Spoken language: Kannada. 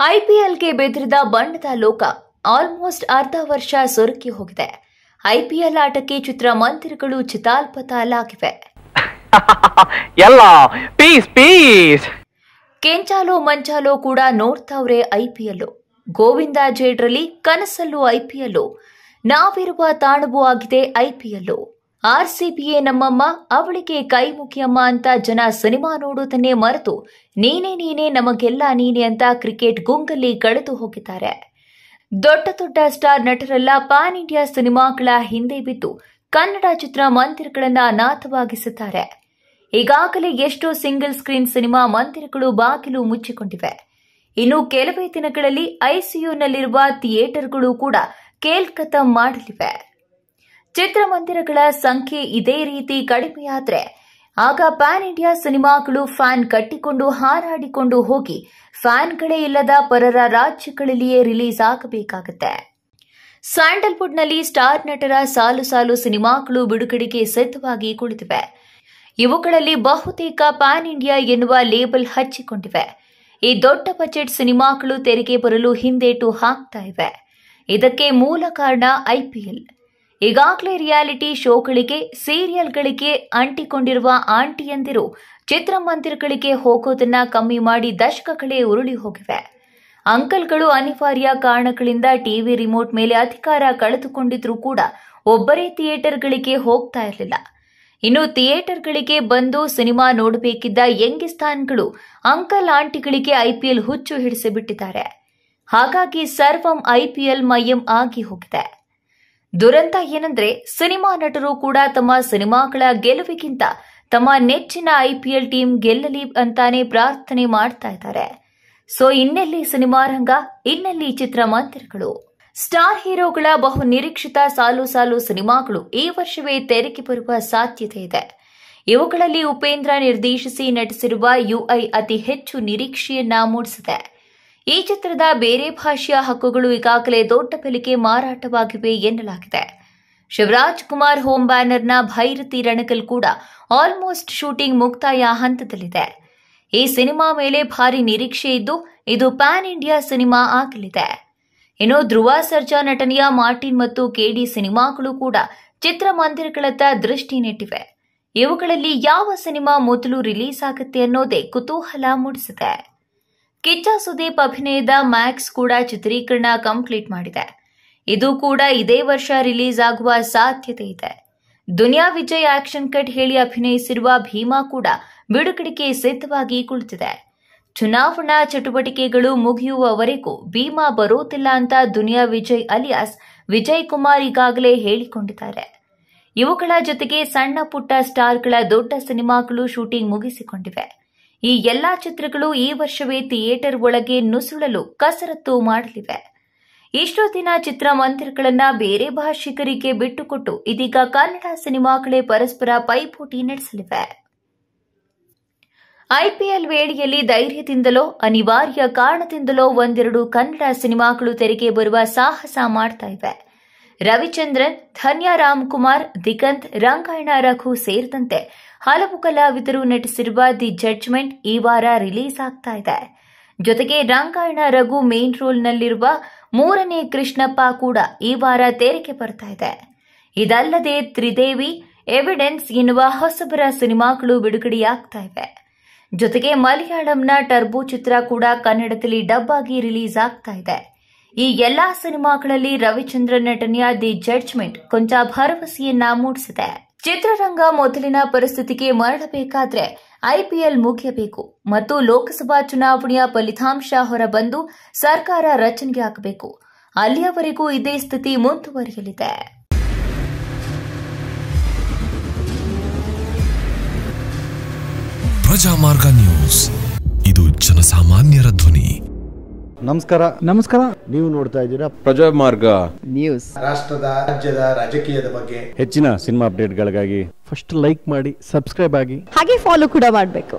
ಐಪಿಎಲ್ಗೆ ಬೆದರಿದ ಬಣ್ಣದ ಲೋಕ ಆಲ್ಮೋಸ್ಟ್ ಅರ್ಧ ವರ್ಷ ಸೊರಕಿ ಹೋಗಿದೆ. ಐಪಿಎಲ್ ಆಟಕ್ಕೆ ಚಿತ್ರಮಂದಿರಗಳು ಚಿತಾಲ್ಪತಾಲಾಗಿವೆ ಎಲ್ಲ ಪೀಸ್ ಪೀಸ್ ಕೆಂಚಾಲೋ ಮಂಚಾಲೋ ಕೂಡ ನೋಡ್ತಾವ್ರೆ ಐಪಿಎಲ್ ಗೋವಿಂದ ಜೇಡ್ರಲ್ಲಿ ಕನಸಲ್ಲೂ ಐಪಿಎಲ್ ನಾವಿರುವ ತಾಣವೂ ಆಗಿದೆ ಐಪಿಎಲ್ ಆರ್ಸಿಬಿಯೇ ನಮ್ಮಮ್ಮ, ಅವಳಿಗೆ ಕೈ ಮುಗಿಯಮ್ಮ ಅಂತ ಜನ ಸಿನಿಮಾ ನೋಡೋದನ್ನೇ ಮರೆತು, ನೀನೇ ನೀನೇ ನಮಗೆಲ್ಲ ನೀನೆ ಅಂತ ಕ್ರಿಕೆಟ್ ಗುಂಗಲ್ಲಿ ಕಳೆದು ಹೋಗಿದ್ದಾರೆ. ದೊಡ್ಡ ದೊಡ್ಡ ಸ್ಟಾರ್ ನಟರೆಲ್ಲ ಪಾನ್ ಇಂಡಿಯಾ ಸಿನಿಮಾಗಳ ಹಿಂದೆ ಬಿದ್ದು ಕನ್ನಡ ಚಿತ್ರ ಮಂದಿರಗಳನ್ನ ನಾಥವಾಗಿಸುತ್ತಾರೆ ಈಗಾಗಲೇ ಎಷ್ಟೋ ಸಿಂಗಲ್ ಸ್ಕ್ರೀನ್ ಸಿನಿಮಾ ಮಂದಿರಗಳು ಬಾಗಿಲು ಮುಚ್ಚಿಕೊಂಡಿವೆ. ಇನ್ನು ಕೆಲವೇ ದಿನಗಳಲ್ಲಿ ಐಸಿಯುನಲ್ಲಿರುವ ಥಿಯೇಟರ್ಗಳು ಕೂಡ ಕೇಲ್ಕತ ಮಾಡಲಿವೆ. ಚಿತ್ರಮಂದಿರಗಳ ಸಂಖ್ಯೆ ಇದೇ ರೀತಿ ಕಡಿಮೆಯಾದ್ರೆ ಆಗ ಪ್ಯಾನ್ ಇಂಡಿಯಾ ಸಿನಿಮಾಗಳು ಫ್ಯಾನ್ ಕಟ್ಟಿಕೊಂಡು ಹಾರಾಡಿಕೊಂಡು ಹೋಗಿ ಫ್ಯಾನ್ಗಳೇ ಇಲ್ಲದ ಪರರ ರಾಜ್ಯಗಳಲ್ಲಿಯೇ ರಿಲೀಸ್ ಆಗಬೇಕಾಗುತ್ತೆ. ಸ್ಯಾಂಡಲ್ವುಡ್ನಲ್ಲಿ ಸ್ಟಾರ್ ನಟರ ಸಾಲು ಸಾಲು ಸಿನಿಮಾಗಳು ಬಿಡುಗಡೆಗೆ ಸಿದ್ಧವಾಗಿ ಕುಳಿತಿವೆ. ಇವುಗಳಲ್ಲಿ ಬಹುತೇಕ ಪ್ಯಾನ್ ಇಂಡಿಯಾ ಎನ್ನುವ ಲೇಬಲ್ ಹಚ್ಚಿಕೊಂಡಿವೆ. ಈ ದೊಡ್ಡ ಬಜೆಟ್ ಸಿನಿಮಾಗಳು ತೆರೆಗೆ ಬರಲು ಹಿಂದೇಟು ಹಾಕ್ತಾ ಇವೆ. ಇದಕ್ಕೆ ಮೂಲ ಕಾರಣ ಐಪಿಎಲ್ ಈಗಾಗಲೇ ರಿಯಾಲಿಟಿ ಶೋಗಳಿಗೆ, ಸೀರಿಯಲ್ಗಳಿಗೆ ಅಂಟಿಕೊಂಡಿರುವ ಆಂಟಿಯಂದಿರು ಚಿತ್ರಮಂದಿರಗಳಿಗೆ ಹೋಗೋದನ್ನ ಕಮ್ಮಿ ಮಾಡಿ ದಶಕಗಳೇ ಉರುಳಿ ಹೋಗಿವೆ. ಅಂಕಲ್ಗಳು ಅನಿವಾರ್ಯ ಕಾರಣಗಳಿಂದ ಟಿವಿ ರಿಮೋಟ್ ಮೇಲೆ ಅಧಿಕಾರ ಕಳೆದುಕೊಂಡಿದ್ರೂ ಕೂಡ ಒಬ್ಬರೇ ಥಿಯೇಟರ್ಗಳಿಗೆ ಹೋಗ್ತಾ ಇರಲಿಲ್ಲ. ಇನ್ನು ಥಿಯೇಟರ್ಗಳಿಗೆ ಬಂದು ಸಿನಿಮಾ ನೋಡಬೇಕಿದ್ದ ಯಂಗಿಸ್ತಾನ್ಗಳು ಅಂಕಲ್ ಆಂಟಿಗಳಿಗೆ ಐಪಿಎಲ್ ಹುಚ್ಚು ಹಿಡಿಸಿಬಿಟ್ಟಿದ್ದಾರೆ. ಹಾಗಾಗಿ ಸರ್ವಂ ಐಪಿಎಲ್ ಮಯಂ ಆಗಿ ಹೋಗಿದೆ. ದುರಂತ ಏನಂದ್ರೆ ಸಿನಿಮಾ ನಟರು ಕೂಡ ತಮ್ಮ ಸಿನಿಮಾಗಳ ಗೆಲುವಿಗಿಂತ ತಮ್ಮ ನೆಚ್ಚಿನ ಐಪಿಎಲ್ ಟೀಮ್ ಗೆಲ್ಲಲಿ ಅಂತಾನೆ ಪ್ರಾರ್ಥನೆ ಮಾಡ್ತಾ ಇದ್ದಾರೆ. ಸೊ ಇನ್ನೆಲ್ಲಿ ಸಿನಿಮಾ ರಂಗ, ಇನ್ನೆಲ್ಲಿ ಚಿತ್ರಮಂದಿರಗಳು ಸ್ಟಾರ್ ಹೀರೋಗಳ ಬಹು ನಿರೀಕ್ಷಿತ ಸಾಲು ಸಾಲು ಸಿನಿಮಾಗಳು ಈ ವರ್ಷವೇ ತೆರೆಗೆ ಬರುವ ಸಾಧ್ಯತೆ ಇದೆ. ಇವುಗಳಲ್ಲಿ ಉಪೇಂದ್ರ ನಿರ್ದೇಶಿಸಿ ನಟಿಸಿರುವ ಯುಐ ಅತಿ ಹೆಚ್ಚು ನಿರೀಕ್ಷೆಯನ್ನ ಮೂಡಿಸಿದೆ. ಈ ಚಿತ್ರದ ಬೇರೆ ಭಾಷೆಯ ಹಕ್ಕುಗಳು ಈಗಾಗಲೇ ದೊಡ್ಡ ಬೆಲೆಗೆ ಮಾರಾಟವಾಗಿವೆ ಎನ್ನಲಾಗಿದೆ. ಶಿವರಾಜ್ ಕುಮಾರ್ ಹೋಮ್ ಬ್ಯಾನರ್ನ ಭೈರತಿ ರಣಕಲ್ ಕೂಡ ಆಲ್ಮೋಸ್ಟ್ ಶೂಟಿಂಗ್ ಮುಕ್ತಾಯ ಹಂತದಲ್ಲಿದೆ. ಈ ಸಿನಿಮಾ ಮೇಲೆ ಭಾರಿ ನಿರೀಕ್ಷೆ ಇದ್ದು ಇದು ಪ್ಯಾನ್ ಇಂಡಿಯಾ ಸಿನಿಮಾ ಆಗಲಿದೆ. ಇನ್ನು ಧ್ರುವ ಸರ್ಜಾ ನಟನೆಯ ಮಾರ್ಟಿನ್ ಮತ್ತು ಕೆಡಿ ಸಿನಿಮಾಗಳು ಕೂಡ ಚಿತ್ರಮಂದಿರಗಳತ್ತ ದೃಷ್ಟಿ ನೆಟ್ಟಿವೆ. ಇವುಗಳಲ್ಲಿ ಯಾವ ಸಿನಿಮಾ ಮೊದಲು ರಿಲೀಸ್ ಆಗುತ್ತೆ ಅನ್ನೋದೇ ಕುತೂಹಲ ಮೂಡಿಸಿದೆ. ಕಿಚ್ಚ ಸುದೀಪ್ ಅಭಿನಯದ ಮ್ಯಾಕ್ಸ್ ಕೂಡ ಚಿತ್ರೀಕರಣ ಕಂಪ್ಲೀಟ್ ಮಾಡಿದೆ. ಇದು ಕೂಡ ಇದೇ ವರ್ಷ ರಿಲೀಸ್ ಆಗುವ ಸಾಧ್ಯತೆ ಇದೆ. ದುನಿಯಾ ವಿಜಯ್ ಆಕ್ಷನ್ ಕಟ್ ಹೇಳಿ ಅಭಿನಯಿಸಿರುವ ಭೀಮಾ ಕೂಡ ಬಿಡುಗಡೆಗೆ ಸಿದ್ಧವಾಗಿ ಕುಳಿತಿದೆ. ಚುನಾವಣಾ ಚಟುವಟಿಕೆಗಳು ಮುಗಿಯುವವರೆಗೂ ಭೀಮಾ ಬರೋದಿಲ್ಲ ಅಂತ ದುನಿಯಾ ವಿಜಯ್ ಅಲಿಯಾಸ್ ವಿಜಯ್ ಕುಮಾರ್ ಈಗಾಗಲೇ ಹೇಳಿಕೊಂಡಿದ್ದಾರೆ. ಇವುಗಳ ಜೊತೆಗೆ ಸಣ್ಣ ಪುಟ್ಟ ಸ್ಟಾರ್ಗಳ ದೊಡ್ಡ ಸಿನಿಮಾಗಳು ಶೂಟಿಂಗ್ ಮುಗಿಸಿಕೊಂಡಿವೆ. ಈ ಎಲ್ಲಾ ಚಿತ್ರಗಳು ಈ ವರ್ಷವೇ ಥಿಯೇಟರ್ ಒಳಗೆ ನುಸುಳಲು ಕಸರತ್ತು ಮಾಡಲಿವೆ. ಇಷ್ಟೋ ದಿನ ಚಿತ್ರಮಂದಿರಗಳನ್ನ ಬೇರೆ ಭಾಷಿಕರಿಗೆ ಬಿಟ್ಟುಕೊಟ್ಟು ಇದೀಗ ಕನ್ನಡ ಸಿನಿಮಾಗಳೇ ಪರಸ್ಪರ ಪೈಪೋಟಿ ನಡೆಸಲಿವೆ. ಐಪಿಎಲ್ ವೇಳೆಯಲ್ಲಿ ಧೈರ್ಯದಿಂದಲೋ ಅನಿವಾರ್ಯ ಕಾರಣದಿಂದಲೋ ಒಂದೆರಡು ಕನ್ನಡ ಸಿನಿಮಾಗಳು ತೆರೆಗೆ ಬರುವ ಸಾಹಸ ಮಾಡ್ತಾ ಇವೆ. ರವಿಚಂದ್ರನ್, ಧನ್ಯ ರಾಮ್ಕುಮಾರ್, ದಿಗಂತ್, ರಂಗಾಯಣ ರಘು ಸೇರಿದಂತೆ ಹಲವು ಕಲಾವಿದರು ನಟಿಸಿರುವ ದಿ ಜಡ್ಜ್ಮೆಂಟ್ ಈ ವಾರ ರಿಲೀಸ್ ಆಗ್ತಾ ಇದೆ. ಜೊತೆಗೆ ರಂಗಾಯಣ ರಘು ಮೇನ್ ರೋಲ್ನಲ್ಲಿರುವ ಮೂರನೇ ಕೃಷ್ಣಪ್ಪ ಕೂಡ ಈ ವಾರ ತೆರೆಗೆ ಬರ್ತಾ ಇದೆ. ಇದಲ್ಲದೆ ತ್ರಿದೇವಿ ಎವಿಡೆನ್ಸ್ ಎನ್ನುವ ಹೊಸಬರ ಸಿನಿಮಾಗಳು ಬಿಡುಗಡೆಯಾಗ್ತಾ ಇವೆ. ಜೊತೆಗೆ ಮಲಯಾಳಂನ ಟರ್ಬೋ ಚಿತ್ರ ಕೂಡ ಕನ್ನಡದಲ್ಲಿ ಡಬ್ ಆಗಿ ರಿಲೀಸ್ ಆಗ್ತಾ ಇದೆ. ಈ ಎಲ್ಲಾ ಸಿನಿಮಾಗಳಲ್ಲಿ ರವಿಚಂದ್ರ ನಟನೆಯ ದಿ ಜಡ್ಜ್ಮೆಂಟ್ ಕೊಂಚ ಭರವಸೆಯನ್ನ ಮೂಡಿಸಿದೆ. ಚಿತ್ರರಂಗ ಮೊದಲಿನ ಪರಿಸ್ಥಿತಿಗೆ ಮರಳಬೇಕಾದ್ರೆ ಐಪಿಎಲ್ ಮುಗಿಯಬೇಕು ಮತ್ತು ಲೋಕಸಭಾ ಚುನಾವಣೆಯ ಫಲಿತಾಂಶ ಹೊರಬಂದು ಸರ್ಕಾರ ರಚನೆಗೆ ಹಾಕಬೇಕು. ಅಲ್ಲಿಯವರೆಗೂ ಇದೇ ಸ್ಥಿತಿ ಮುಂದುವರಿಯಲಿದೆ. ಪ್ರಜಾಮಾರ್ಗ ನ್ಯೂಸ್. ಇದು ಜನಸಾಮಾನ್ಯರ ಧ್ವನಿ. ನಮಸ್ಕಾರ. ನಮಸ್ಕಾರ. ನೀವು ನೋಡ್ತಾ ಇದ್ದೀರಾ ಪ್ರಜಾಮಾರ್ಗ. ನ್ಯೂಸ್ ರಾಷ್ಟ್ರದ ರಾಜ್ಯದ ರಾಜಕೀಯದ ಬಗ್ಗೆ. ಹೆಚ್ಚಿನ ಸಿನಿಮಾ ಅಪ್ಡೇಟ್ಗಳಿಗಾಗಿ ಫಸ್ಟ್ ಲೈಕ್ ಮಾಡಿ ಸಬ್ಸ್ಕ್ರೈಬ್ ಆಗಿ. ಹಾಗೆ ಫಾಲೋ ಕೂಡ ಮಾಡಬೇಕು.